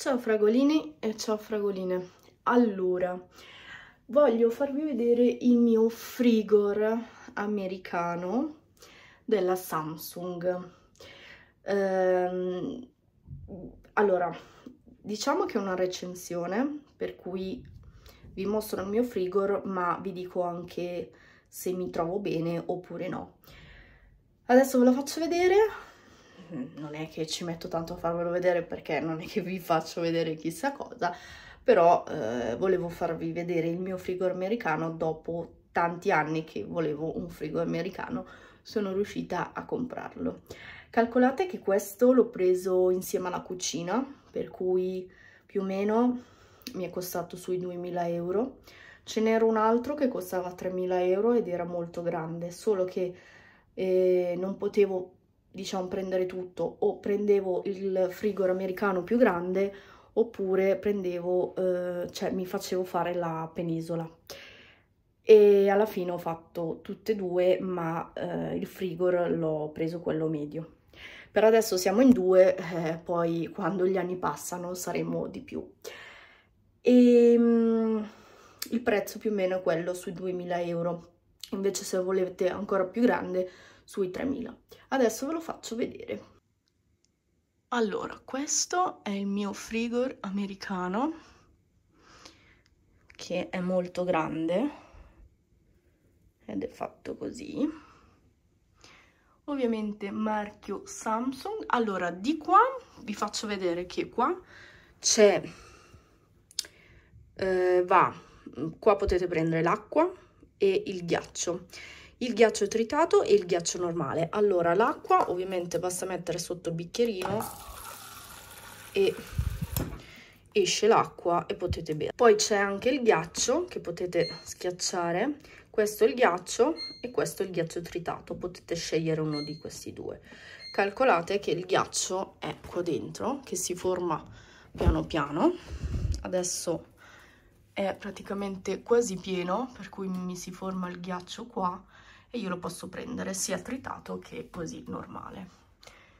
Ciao fragolini e ciao fragoline. Allora, voglio farvi vedere il mio frigor americano della Samsung. Ehm, allora, diciamo che è una recensione, per cui vi mostro il mio frigor, ma vi dico anche se mi trovo bene oppure no. Adesso ve lo faccio vedere, non è che ci metto tanto a farvelo vedere perché non è che vi faccio vedere chissà cosa, però eh, volevo farvi vedere il mio frigo americano dopo tanti anni che volevo un frigo americano, sono riuscita a comprarlo. Calcolate che questo l'ho preso insieme alla cucina, per cui più o meno mi è costato sui 2000 euro. Ce n'era un altro che costava 3000 euro ed era molto grande, solo che eh, non potevo diciamo prendere tutto. O prendevo il frigor americano più grande oppure prendevo eh, cioè mi facevo fare la penisola. E alla fine ho fatto tutte e due ma eh, il frigor l'ho preso quello medio. Per adesso siamo in due eh, poi quando gli anni passano saremo di più. E um, il prezzo più o meno è quello sui 2000 euro invece se volete ancora più grande sui 3000 adesso ve lo faccio vedere. Allora questo è il mio frigor americano che è molto grande ed è fatto così. Ovviamente marchio Samsung. Allora di qua vi faccio vedere che qua c'è eh, va qua potete prendere l'acqua e il ghiaccio il ghiaccio tritato e il ghiaccio normale. Allora, l'acqua ovviamente basta mettere sotto il bicchierino e esce l'acqua e potete bere. Poi c'è anche il ghiaccio che potete schiacciare. Questo è il ghiaccio e questo è il ghiaccio tritato. Potete scegliere uno di questi due. Calcolate che il ghiaccio è qua dentro, che si forma piano piano. Adesso è praticamente quasi pieno, per cui mi si forma il ghiaccio qua e io lo posso prendere sia tritato che così normale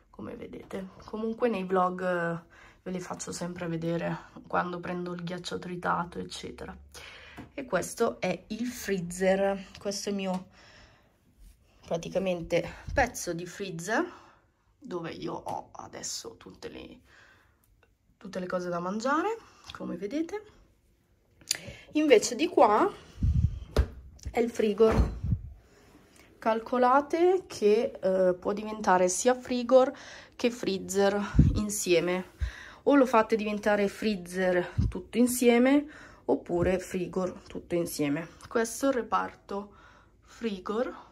come vedete. Comunque nei vlog eh, ve li faccio sempre vedere quando prendo il ghiaccio tritato eccetera. E questo è il freezer. Questo è il mio praticamente pezzo di freezer dove io ho adesso tutte le, tutte le cose da mangiare come vedete invece di qua è il frigor calcolate che eh, può diventare sia frigor che freezer insieme. O lo fate diventare freezer tutto insieme oppure frigor tutto insieme. Questo è il reparto frigor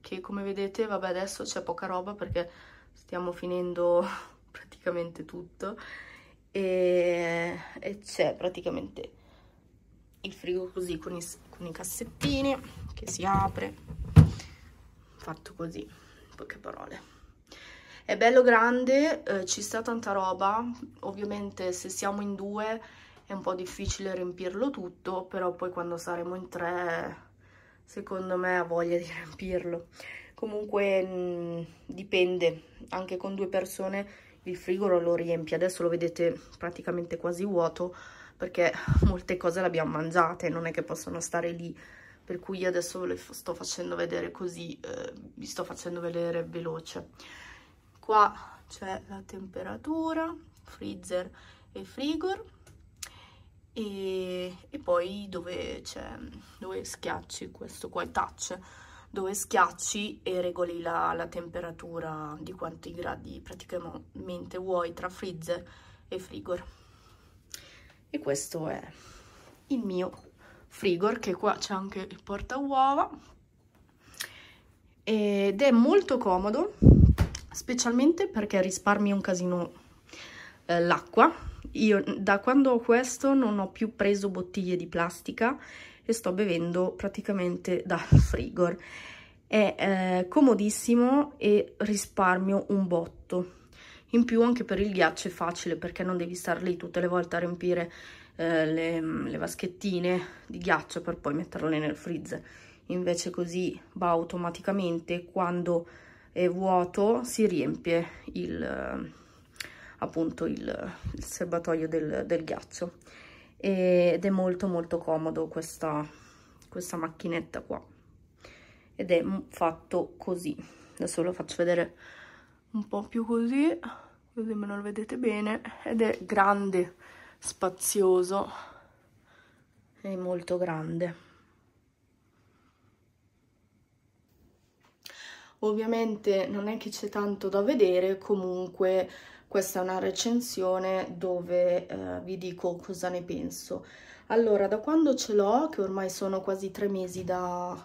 che come vedete vabbè adesso c'è poca roba perché stiamo finendo praticamente tutto e, e c'è praticamente il frigo così con i, con i cassettini che si apre fatto così, in poche parole. È bello grande, eh, ci sta tanta roba, ovviamente se siamo in due è un po' difficile riempirlo tutto, però poi quando saremo in tre secondo me ha voglia di riempirlo. Comunque mh, mm, dipende, anche con due persone il frigoro lo riempie, adesso lo vedete praticamente quasi vuoto perché molte cose le abbiamo mangiate, non è che possono stare lì per cui io adesso le sto facendo vedere così, eh, vi sto facendo vedere veloce. Qua c'è la temperatura, freezer e frigor, e, e poi dove c'è, dove schiacci, questo qua è touch, dove schiacci e regoli la, la temperatura di quanti gradi praticamente vuoi tra freezer e frigor. E questo è il mio frigor che qua c'è anche il porta uova ed è molto comodo specialmente perché risparmia un casino eh, l'acqua. Io da quando ho questo non ho più preso bottiglie di plastica e sto bevendo praticamente dal frigor. È eh, comodissimo e risparmio un botto in più anche per il ghiaccio è facile perché non devi stare lì tutte le volte a riempire eh, le, le vaschettine di ghiaccio per poi metterle nel freezer. Invece così va automaticamente quando è vuoto si riempie il, appunto il, il serbatoio del, del ghiaccio. Ed è molto molto comodo questa, questa macchinetta qua. Ed è fatto così. Adesso lo faccio vedere un po' più così così me lo vedete bene ed è grande spazioso è molto grande ovviamente non è che c'è tanto da vedere comunque questa è una recensione dove eh, vi dico cosa ne penso. Allora, da quando ce l'ho, che ormai sono quasi tre mesi da,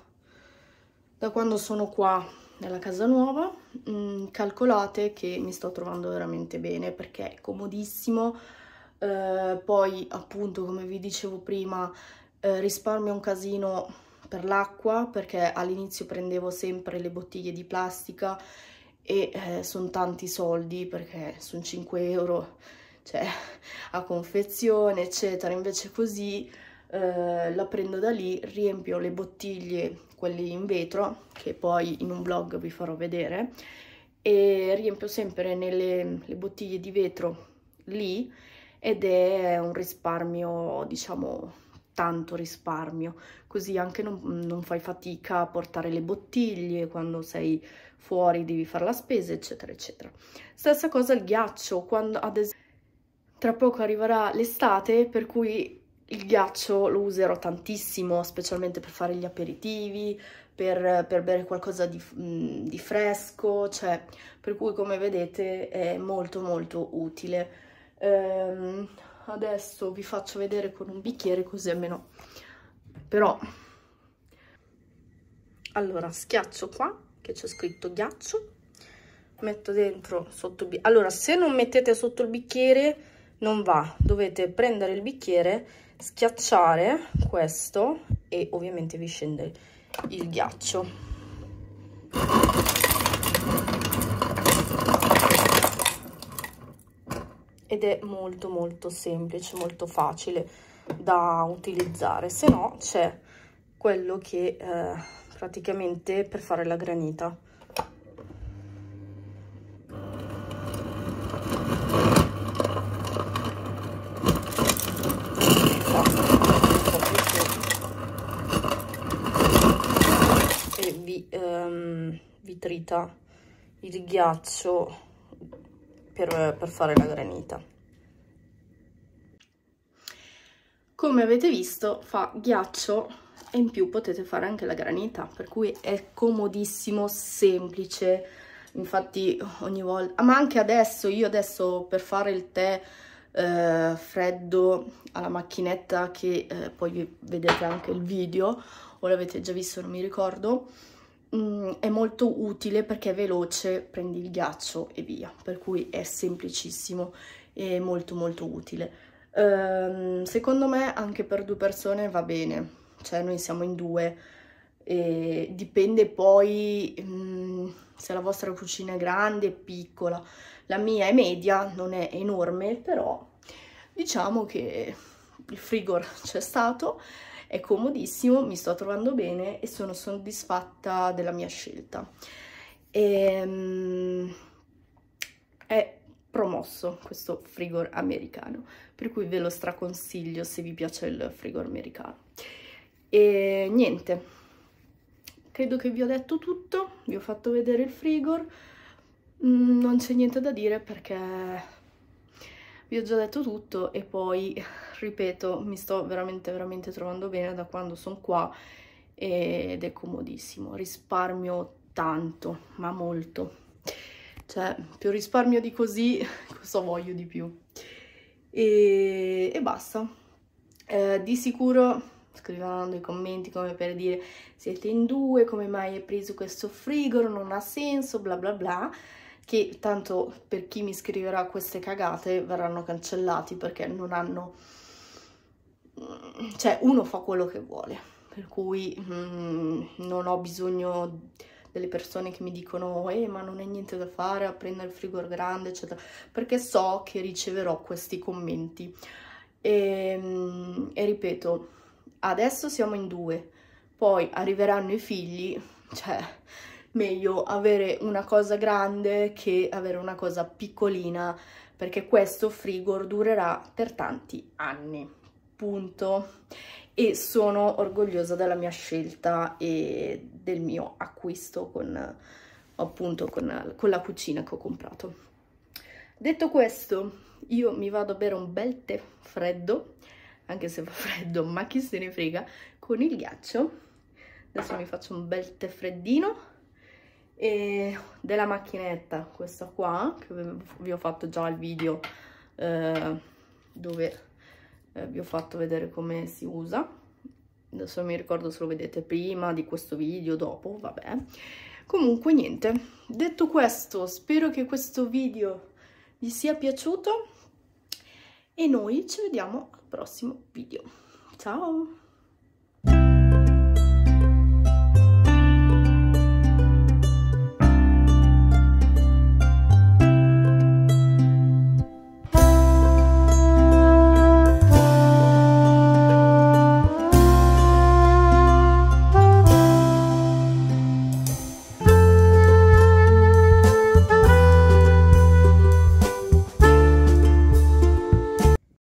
da quando sono qua nella casa nuova, mh, mm, calcolate che mi sto trovando veramente bene perché è comodissimo, eh, poi appunto come vi dicevo prima eh, risparmio un casino per l'acqua perché all'inizio prendevo sempre le bottiglie di plastica e eh, sono tanti soldi perché sono 5 euro cioè a confezione eccetera. Invece così eh, la prendo da lì riempio le bottiglie quelle in vetro che poi in un blog vi farò vedere e riempio sempre nelle bottiglie di vetro lì ed è un risparmio diciamo tanto risparmio così anche non, non fai fatica a portare le bottiglie quando sei fuori devi fare la spesa, eccetera, eccetera. Stessa cosa il ghiaccio, quando ad esempio tra poco arriverà l'estate, per cui il ghiaccio lo userò tantissimo, specialmente per fare gli aperitivi, per, per bere qualcosa di, mm, di, fresco, cioè, per cui come vedete è molto molto utile. Ehm, adesso vi faccio vedere con un bicchiere così almeno, però, allora schiaccio qua che c'è scritto ghiaccio metto dentro sotto il bicchiere allora se non mettete sotto il bicchiere non va dovete prendere il bicchiere schiacciare questo e ovviamente vi scende il ghiaccio. Ed è molto molto semplice molto facile da utilizzare. Se no c'è quello che eh, praticamente per fare la granita e vi, um, vi trita il ghiaccio per, per fare la granita. Come avete visto fa ghiaccio e in più potete fare anche la granita per cui è comodissimo semplice. Infatti ogni volta ma anche adesso io adesso per fare il tè eh, freddo alla macchinetta che eh, poi vedete anche il video o l'avete già visto non mi ricordo mm, è molto utile perché è veloce prendi il ghiaccio e via per cui è semplicissimo e molto molto utile ehm, secondo me anche per due persone va bene cioè noi siamo in due e dipende poi mh, mm, se la vostra cucina è grande o piccola. La mia è media, non è enorme, però diciamo che il frigor c'è stato, è comodissimo, mi sto trovando bene e sono soddisfatta della mia scelta. E, mh, è promosso questo frigor americano, per cui ve lo straconsiglio se vi piace il frigor americano. E niente, credo che vi ho detto tutto, vi ho fatto vedere il frigor, mm, non c'è niente da dire perché vi ho già detto tutto e poi, ripeto, mi sto veramente veramente trovando bene da quando sono qua ed è comodissimo, risparmio tanto, ma molto. Cioè, più risparmio di così, cosa voglio di più? E, e basta. Eh, di sicuro scrivendo nei commenti come per dire siete in due, come mai hai preso questo frigoro, non ha senso, bla bla bla, che tanto per chi mi scriverà queste cagate verranno cancellati perché non hanno... cioè uno fa quello che vuole, per cui mm, non ho bisogno delle persone che mi dicono eh ma non è niente da fare a prendere il frigor grande eccetera perché so che riceverò questi commenti. E, mm, e ripeto adesso siamo in due, poi arriveranno i figli, cioè meglio avere una cosa grande che avere una cosa piccolina perché questo frigor durerà per tanti anni, punto. E sono orgogliosa della mia scelta e del mio acquisto con, appunto, con, con la cucina che ho comprato. Detto questo, io mi vado a bere un bel tè freddo, anche se fa freddo, ma chi se ne frega, con il ghiaccio. Adesso mi faccio un bel tè freddino e della macchinetta questa qua che vi ho fatto già il video eh, dove eh, vi ho fatto vedere come si usa. Adesso mi ricordo se lo vedete prima di questo video dopo vabbè. Comunque niente. Detto questo spero che questo video vi sia piaciuto e noi ci vediamo al prossimo video. Ciao